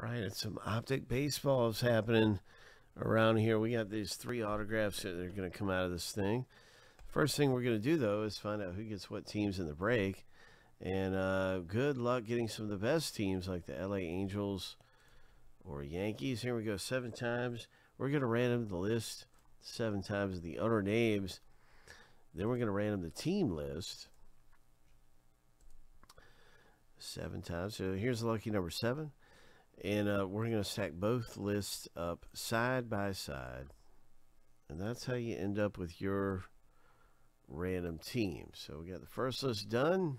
All right, it's some optic baseballs happening around here. We got these three autographs that are going to come out of this thing. First thing we're going to do, though, is find out who gets what teams in the break. And uh, good luck getting some of the best teams like the LA Angels or Yankees. Here we go, seven times. We're going to random the list seven times the owner names. Then we're going to random the team list seven times. So here's lucky number seven. And uh, we're going to stack both lists up side by side. And that's how you end up with your random team. So we got the first list done.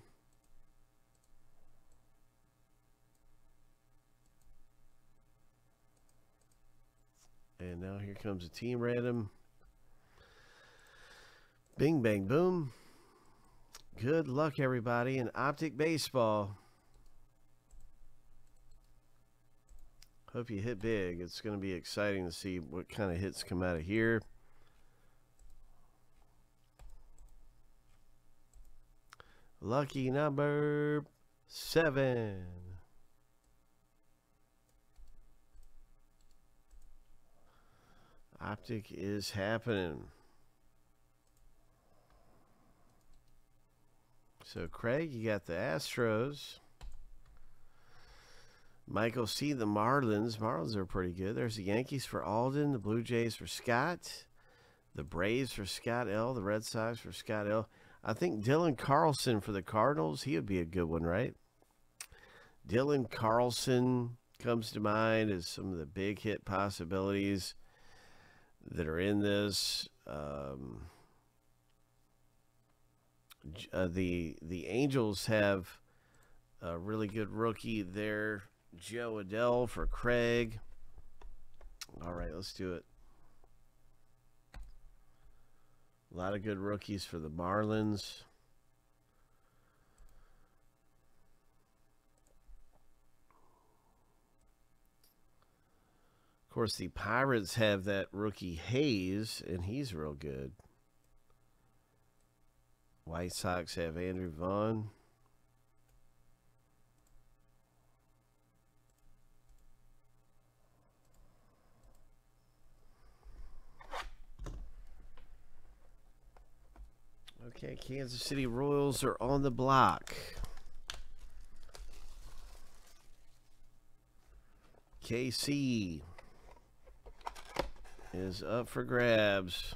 And now here comes a team random. Bing, bang, boom. Good luck, everybody, in Optic Baseball. Hope you hit big. It's going to be exciting to see what kind of hits come out of here. Lucky number seven. Optic is happening. So, Craig, you got the Astros. Michael C. The Marlins. Marlins are pretty good. There's the Yankees for Alden, the Blue Jays for Scott, the Braves for Scott L, the Red Sox for Scott L. I think Dylan Carlson for the Cardinals. He would be a good one, right? Dylan Carlson comes to mind as some of the big hit possibilities that are in this. Um, uh, the the Angels have a really good rookie there Jo Adell for Craig. All right, let's do it. A lot of good rookies for the Marlins. Of course, the Pirates have that rookie Hayes, and he's real good. White Sox have Andrew Vaughn. Okay, Kansas City Royals are on the block. KC is up for grabs.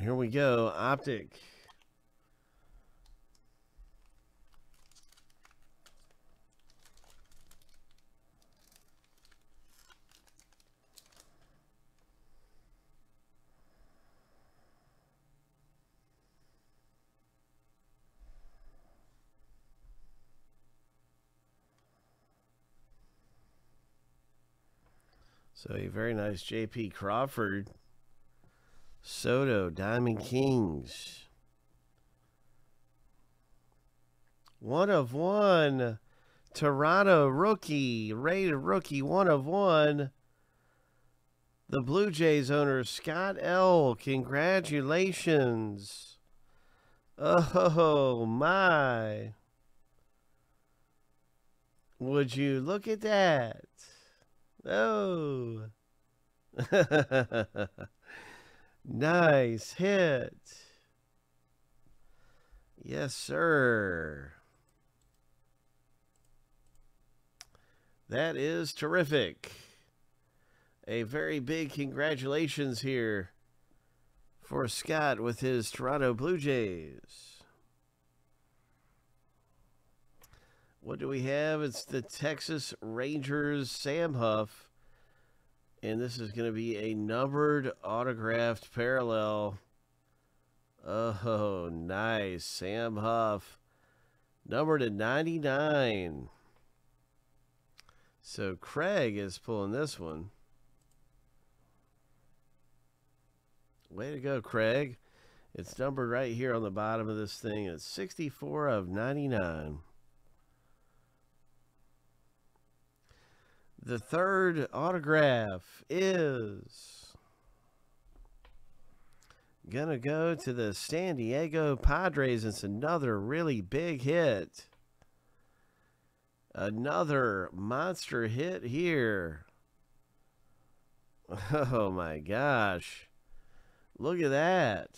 Here we go. Optic. So a very nice JP Crawford. Soto, Diamond Kings. One of one. Toronto rookie, rated rookie, one of one. The Blue Jays owner, Scott L. Congratulations. Oh, my. Would you look at that? Oh. Nice hit. Yes, sir. That is terrific. A very big congratulations here for Scott with his Toronto Blue Jays. What do we have? It's the Texas Rangers Sam Huff and this is going to be a numbered autographed parallel. Oh, nice. Sam Huff. Numbered at 99. So Craig is pulling this one. Way to go, Craig. It's numbered right here on the bottom of this thing. It's 64 of 99. The third autograph is gonna go to the San Diego Padres. It's another really big hit. Another monster hit here. Oh my gosh. Look at that.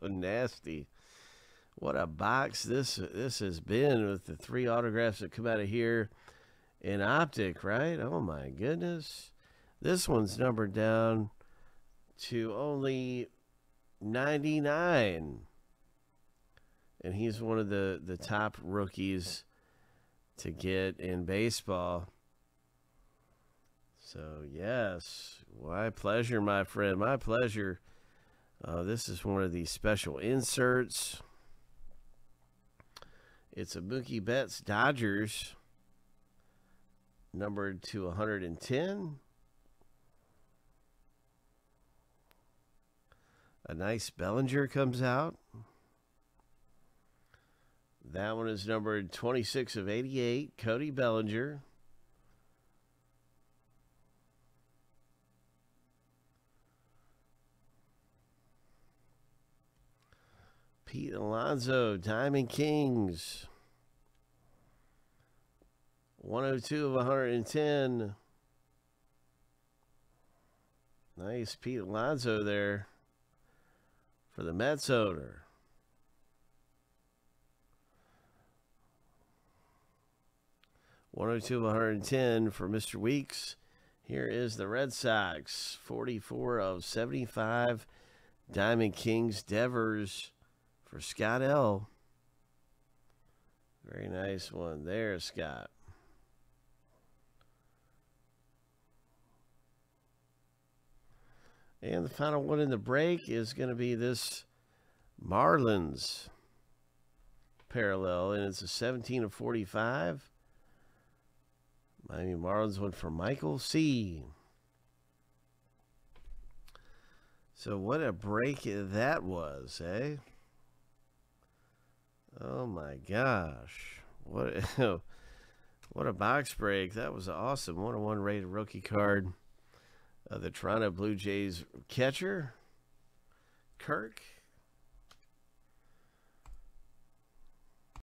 Nasty. What a box this this has been with the three autographs that come out of here in optic, right? Oh my goodness. This one's numbered down to only 99 and he's one of the the top rookies to get in baseball. So yes, my pleasure, my friend, my pleasure. Uh, this is one of these special inserts. It's a Mookie Betts Dodgers, numbered to 110. A nice Bellinger comes out. That one is numbered 26 of 88, Cody Bellinger. Pete Alonso, Diamond Kings. 102 of 110. Nice Pete Alonso there for the Mets owner. 102 110 for Mr. Weeks. Here is the Red Sox, 44 of 75. Diamond Kings Devers for Scott L. Very nice one there, Scott. And the final one in the break is going to be this Marlins parallel, and it's a 17 of 45. Miami Marlins one for Michael C. So what a break that was, eh? Oh my gosh. What what a box break. That was awesome. 101 rated rookie card. Uh, the Toronto Blue Jays catcher, Kirk.